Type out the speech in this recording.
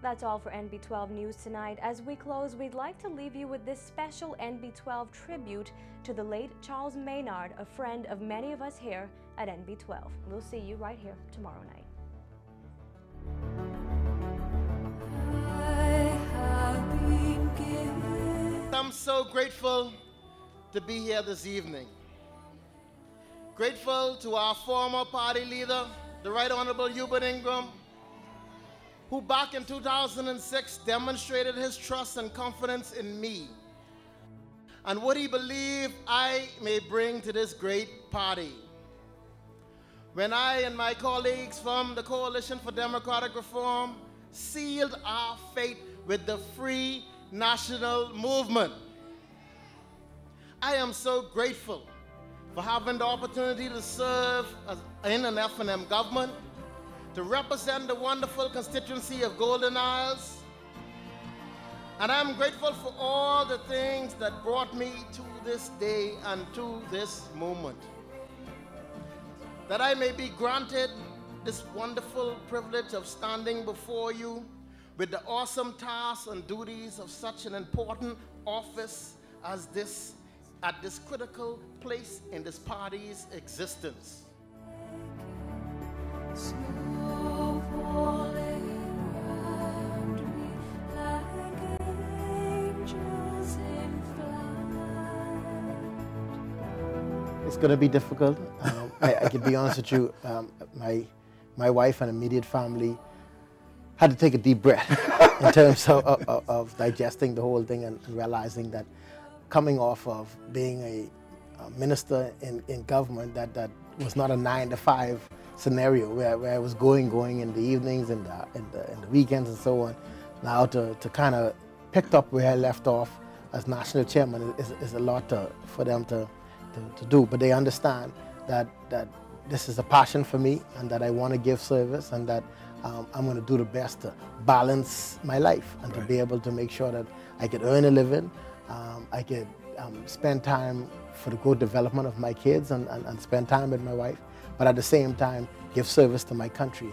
That's all for NB12 News tonight. As we close, we'd like to leave you with this special NB12 tribute to the late Charles Maynard, a friend of many of us here at NB12. We'll see you right here tomorrow night. I'm so grateful to be here this evening. Grateful to our former party leader, the Right Honorable Hubert Ingraham, who back in 2006 demonstrated his trust and confidence in me and what he believed I may bring to this great party. When I and my colleagues from the Coalition for Democratic Reform sealed our fate with the Free National Movement, I am so grateful for having the opportunity to serve in an FNM government to represent the wonderful constituency of Golden Isles. And I'm grateful for all the things that brought me to this day and to this moment. That I may be granted this wonderful privilege of standing before you with the awesome tasks and duties of such an important office as this at this critical place in this party's existence. It's going to be difficult. Um, I, I can be honest with you. Um, my my wife and immediate family had to take a deep breath in terms of, of, of, digesting the whole thing and realizing that coming off of being a, a, minister in, in government that, that was not a nine to five scenario where, where I was going, going in the evenings and the, in the, in the weekends and so on. Now to, to kind of pick up where I left off as national chairman is, is a lot to, for them to, to, to do. But they understand that, that this is a passion for me and that I want to give service and that um, I'm going to do the best to balance my life and right. to be able to make sure that I could earn a living, um, I could um, spend time for the good development of my kids and, and, and spend time with my wife, but at the same time give service to my country.